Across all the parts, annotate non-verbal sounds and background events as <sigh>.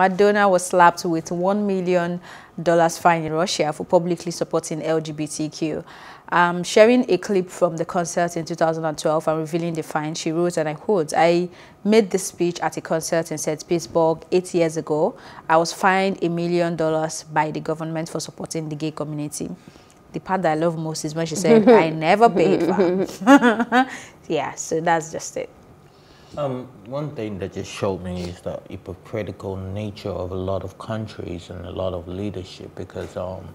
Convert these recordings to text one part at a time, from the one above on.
Madonna was slapped with $1 million fine in Russia for publicly supporting LGBTQ. Um, sharing a clip from the concert in 2012 and revealing the fine, she wrote, and I quote, I made this speech at a concert in St. Petersburg eight years ago. I was fined a million dollars by the government for supporting the gay community. The part that I love most is when she said, <laughs> I never paid for <laughs> Yeah, so that's just it. Um, one thing that just showed me is the hypocritical nature of a lot of countries and a lot of leadership because um,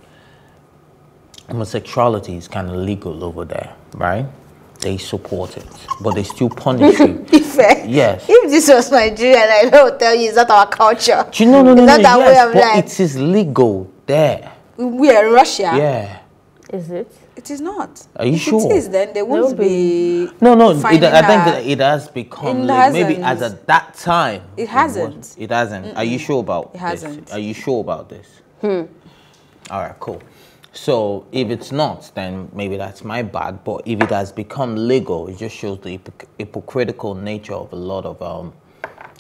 homosexuality is kind of legal over there, right? They support it, but they still punish you. <laughs> Fair. Yes. If this was Nigeria, I will tell you, it's not our culture. Do you know, no, no, Is no, that our way yes, of but life? it is legal there. We are in Russia. Yeah. Is it? It is not. Are you if sure? it is, then there won't be. No, no, it, I think that it has become It like, maybe as at that time. It hasn't. was- It hasn't. Are you sure about It this? hasn't. Are you sure about this? Hmm. All right, cool. So if it's not, then maybe that's my bad. But if it has become legal, it just shows the hypoc- hypocritical nature of a lot of um,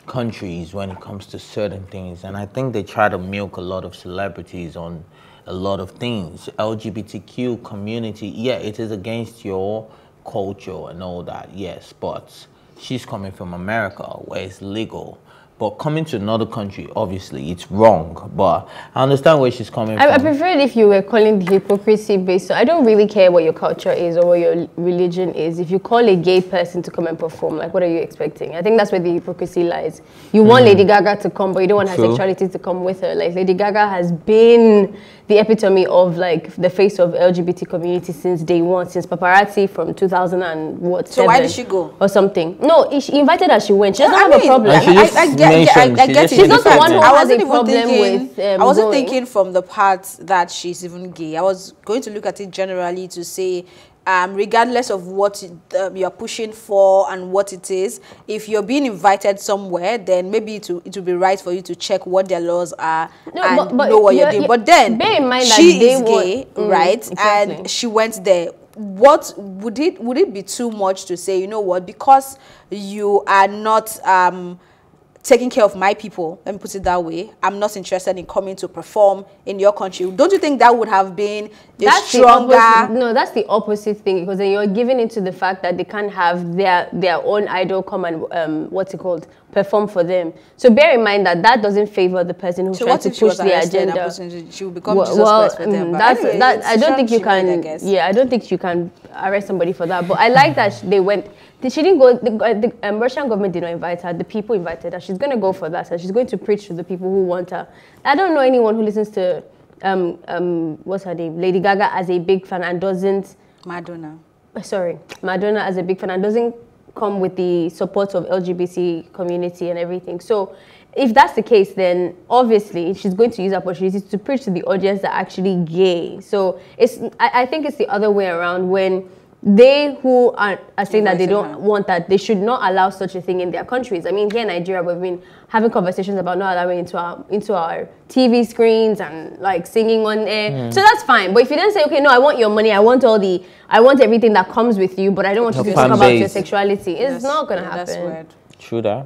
countries when it comes to certain things. And I think they try to milk a lot of celebrities on a lot of things. LGBTQ community, yeah, it is against your culture and all that, yes, but she's coming from America where it's legal. But coming to another country, obviously, it's wrong. But I understand where she's coming I, I prefer it if you were calling the hypocrisy based on. I don't really care what your culture is or what your religion is. If you call a gay person to come and perform, like, what are you expecting? I think that's where the hypocrisy lies. You want hmm. Lady Gaga to come, but you don't want her True. sexuality to come with her. Like, Lady Gaga has been the epitome of, like, the face of LGBT community since day one, since paparazzi from 2000 and what? So why did she go? Or something. No, she invited her, she went. She doesn't I have mean, a problem. And she I, I, get, I, mentioned- I she get just it. She's not the one who I has wasn't a even problem thinking, with, um, I wasn't going. thinking from the part that she's even gay. I was going to look at it generally to say, um, regardless of what it, um, you're pushing for and what it is, if you're being invited somewhere, then maybe it will, it will be right for you to check what their laws are No, and but- but know what you're you're- doing. you- But then bear in mind that she they is want- gay, Mm, right? exactly. And she went there. What would it would it be too much to say? You know what? Because you are not. Um, taking care of my people let me put it that way i'm not interested in coming to perform in your country. Don't you think that would have been the that's stronger the opposite, no that's the opposite thing because then you're giving into the fact that they can't have their their own idol come and um, what's it called perform for them. So bear in mind that that doesn't favor the person who's so trying to push the agenda? she would become well, jesus well, for them mm, that's anyway, that i don't think you she might, I can guess. yeah i don't think you can arrest somebody for that but i like that they went she didn't go the, the um, russian government did not invite her the people invited her she's going to go for that and she's going to preach to the people who want her. I don't know anyone who listens to um, um, what's her name lady gaga as a big fan and doesn't madonna. Sorry, Madonna as a big fan and doesn't come with the support of LGBT community and everything. So if that's the case, then obviously she's going to use opportunities to preach to the audience that are actually gay. So it's I, I think it's the other way around when they who are, are saying that they don't her. want that they should not allow such a thing in their countries. I mean, here in Nigeria, we've been having conversations about not allowing into our into our TV screens and like singing on air. Hmm. So that's fine. But if you then say, okay, no, I want your money, I want all the, I want everything that comes with you, but I don't want Your you to talk about your sexuality, it's That's- not gonna yeah, happen. that's weird True that.